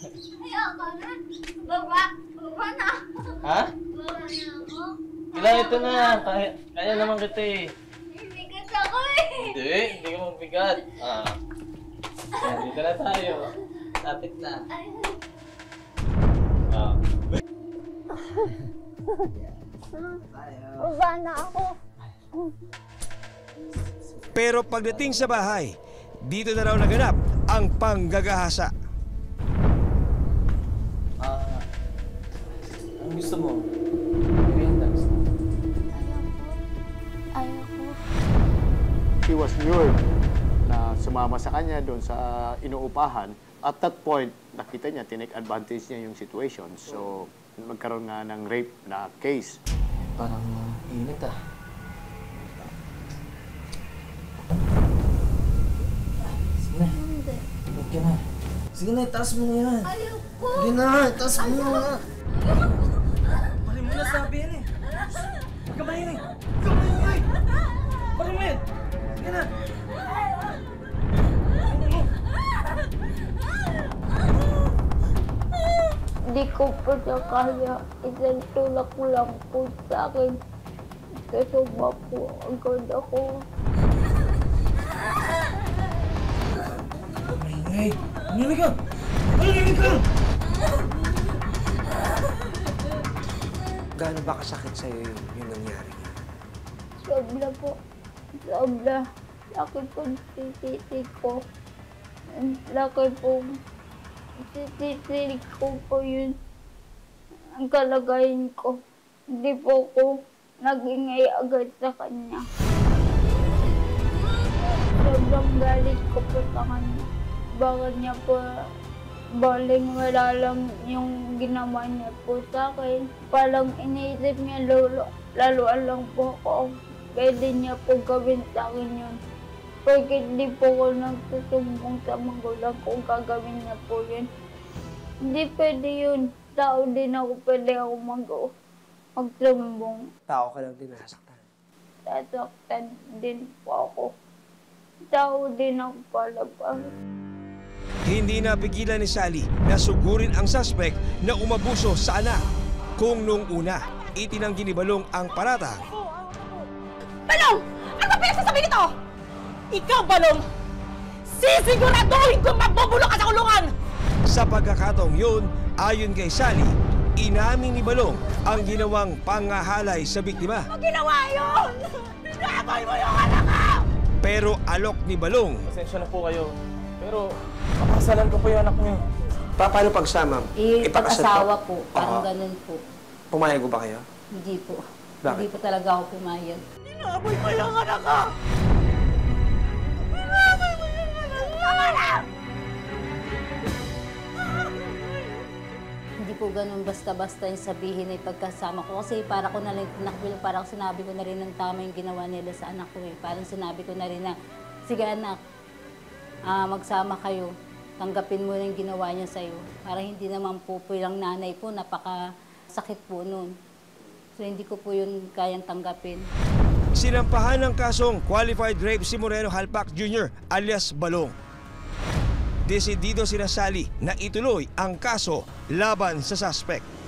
Ayoko na. Baba. Baba na. Ha? Baba na ako. Kailan ito na. Kaya, kaya naman kita eh. Ibigat ako eh. Hindi, hindi ka magbigat. Ah. Yan, dito na tayo. Lapit na. Ah. Baba na ako. Pero pagdating sa bahay, dito na raw naganap ang panggagahasa. Ang gusto mo? Merienda gusto mo? She was lured na sumama sa kanya doon sa inuupahan. At that point, nakita niya, tinake advantage niya yung situation. So, magkaroon nga ng rape na case. Parang init ah. Sige na. Huwag ka na. Sige na, itaas mo na yan. Ayoko. Sige na, itaas mo na. Pari mo na sabi yan eh. Huwag ka mahinig. Huwag ka mahinig. Pari mo yan. Sige na. Hindi ko po siya kaya. Isang tulak lang po sa akin. Kasama po agad ako. Mahinig. Mahinig ka. Mahinig ka. Gaano ba kasakit sa'yo yung, yung nangyari? Sobra po. Sobra. Laki po sisisi ko. Laki po. Sisisi ko po yun. Ang kalagayan ko. Hindi po ko nagingay agad sa kanya. Sobrang galit ko po sa kanya. Bakit niya po baling wala lang yung ginawa niya po sa akin. Parang iniisip niya lalo, laluan lang po ako. Pwede niya po gawin sa akin yun. Pagkat di po ko nagsusumbong sa magulang ko, gagawin niya po yun. Hindi pwede yun. Tao din ako, pwede ako mag magsumbong. Tao ka lang din nasaktan. Sasaktan din po ako. Tao din ako pala pa. Hindi napigilan ni Sally na sugurin ang suspect na umabuso sa anak. Kung nung una, itinanggi ni Balong ang paratang, Balong! Ano ba pinagsasabi nito? Ikaw, Balong! Sisiguraduhin kong mabubulok ka sa kulungan! Sa pagkakataong yun, ayon kay Sally, inamin ni Balong ang ginawang pangahalay sa biktima. Ano ginawa yun? Binaboy mo yung anak ko! Pero alok ni Balong, Pasensya na po kayo. Pero, pakasalan ko po yung anak niyo. Pa, paano pagsama? Ipakasal Ipag-asawa pa? po, parang Oo. ganun po. Pumayag ko ba kayo? Hindi po. Bakit? Hindi po talaga ako pumayag. Binaboy mo yung anak ko! Binaboy mo yung anak na! Hindi po ganun basta-basta yung sabihin na ipagkasama ko. Kasi para ko na nakbil, parang sinabi ko na rin ng tama yung ginawa nila sa anak ko eh. Parang sinabi ko na rin na, sige anak, ah, magsama kayo. Tanggapin mo yung ginawa niya sa'yo. Para hindi naman po po yung nanay po, napaka sakit po nun. So hindi ko po yun kayang tanggapin. sinampahan ng kasong qualified rape si Moreno Halpak Jr. alias Balong. Desidido sina Sally na ituloy ang kaso laban sa suspect.